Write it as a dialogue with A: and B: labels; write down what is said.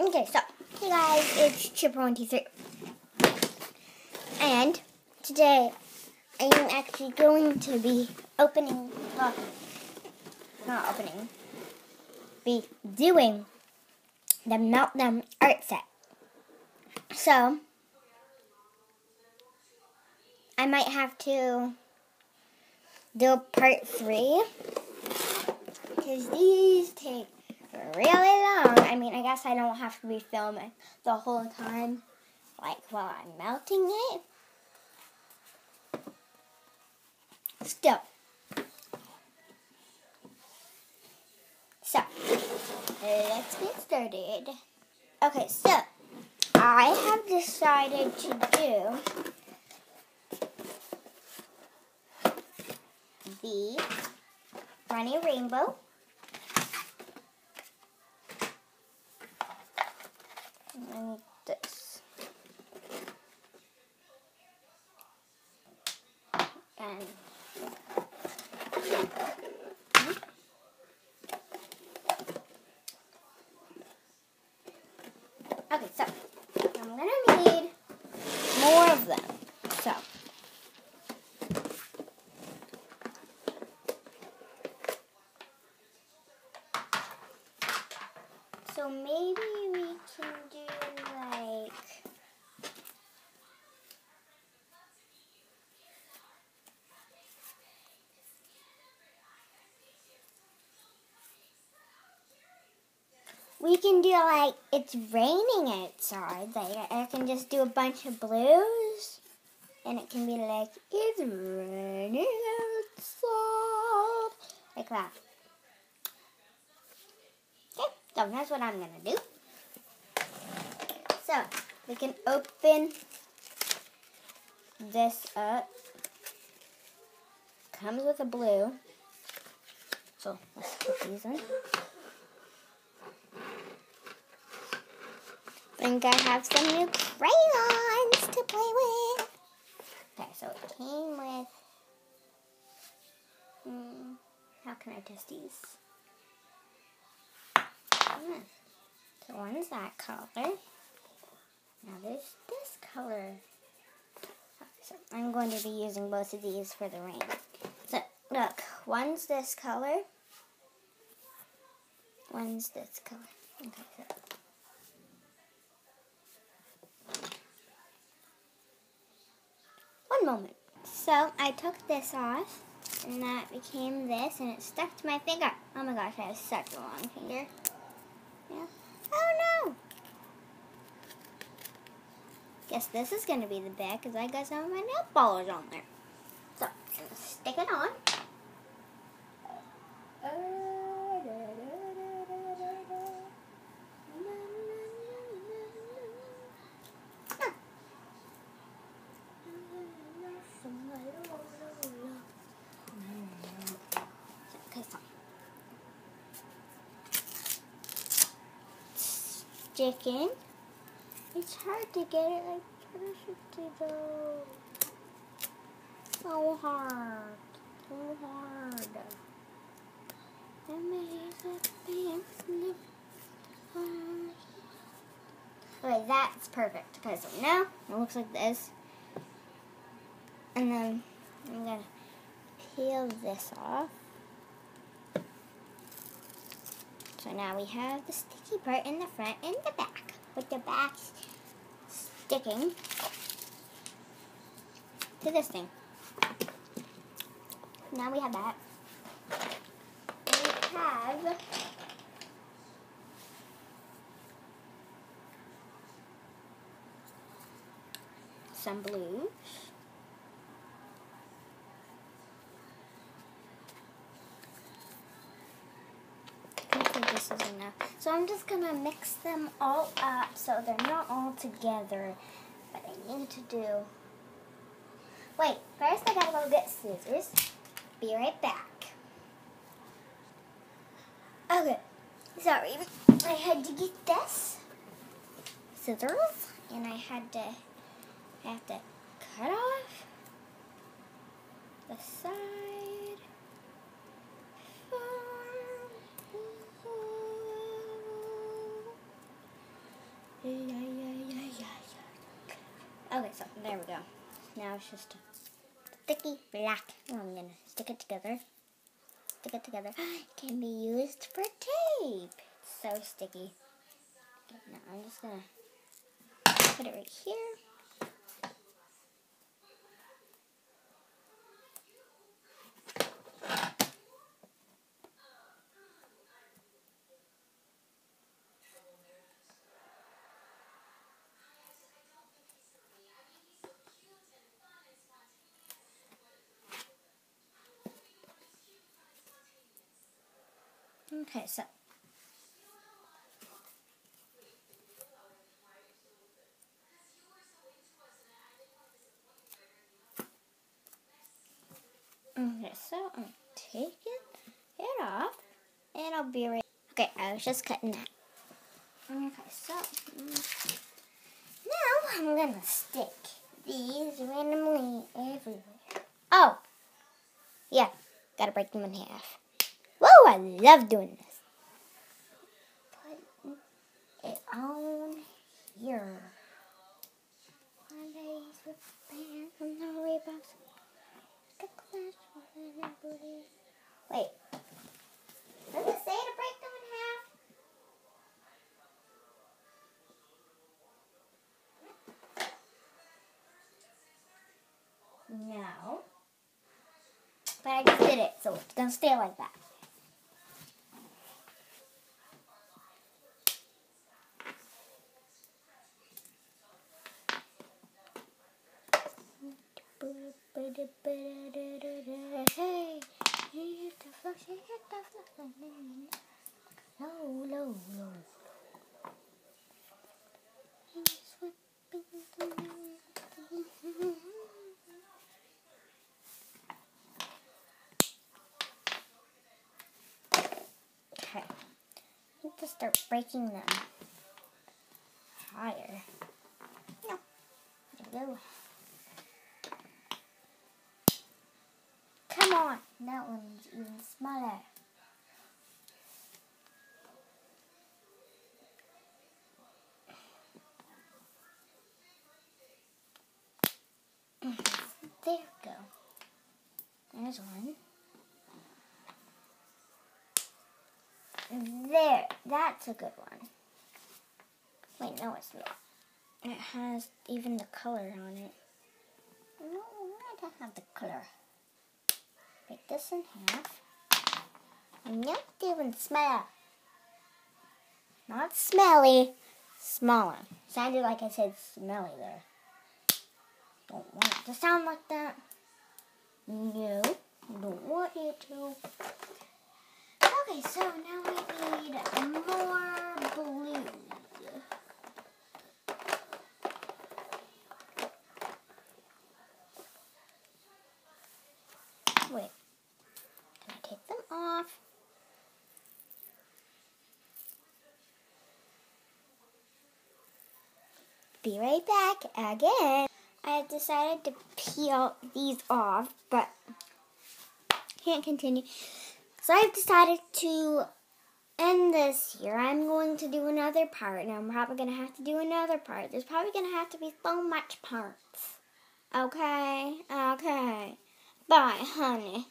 A: Okay, so hey guys, it's Chipper123. And today I am actually going to be opening, not opening, be doing the Meltdown art set. So, I might have to do part three because these take really long. I mean, I guess I don't have to be filming the whole time, like while I'm melting it. Still. So, let's get started. Okay, so I have decided to do the running rainbow. And this. And Okay, so I'm gonna need more of them. So So maybe we can do like we can do like it's raining outside. Like I can just do a bunch of blues, and it can be like it's raining outside, like that. Okay, so that's what I'm gonna do. So we can open this up. Comes with a blue. So let's put these in. Think I have some new crayons to play with. Okay, so it came with. Hmm, how can I test these? Hmm. So one's that color. Now there's this color. So I'm going to be using both of these for the rain. So look, one's this color. One's this color. Okay, so moment. So I took this off, and that became this, and it stuck to my finger. Oh my gosh, I have such a long finger. Yeah. Oh no! Guess this is going to be the bag, because I got some of my nail polish on there. So, stick it on. Okay, so. Sticking. It's hard to get it like perfect though. So hard. So hard. Okay, that's perfect. Okay, so now it looks like this. And then I'm gonna peel this off. So now we have the sticky part in the front and the back, with the back sticking to this thing. Now we have that. We have some blues. I think this is enough. So I'm just gonna mix them all up so they're not all together. But I need to do. Wait, first I gotta go get scissors. Be right back. Okay, sorry. I had to get this scissors, and I had to I have to cut off the side. Okay, so there we go. Now it's just sticky black. I'm gonna stick it together. Stick it together. It can be used for tape. It's so sticky. Now I'm just gonna put it right here. Okay, so. Okay, so I'm taking it off, and I'll be right. Okay, I was just cutting that. Okay, so now I'm gonna stick these randomly everywhere. Oh, yeah, gotta break them in half. Whoa, I love doing this. Put it on here. Wait. Does it say to break them in half? No. But I just did it, so it's gonna stay like that. Hey, hit the floor, hit the floor, low, low, low. Okay, I need to start breaking them higher. No, there we go. Come on, that one's even smaller. There we go. There's one. There, that's a good one. Wait, no, it's not. It has even the color on it. No, I don't have the color. Break this in half. And Not even smell. Not smelly. Smaller. Sounded like I said smelly there. To sound like that. No, don't want it to. Okay, so now we need more blue. Wait, can I take them off? Be right back again. I have decided to peel these off, but can't continue. So I've decided to end this here. I'm going to do another part, and I'm probably going to have to do another part. There's probably going to have to be so much parts. Okay? Okay. Bye, honey.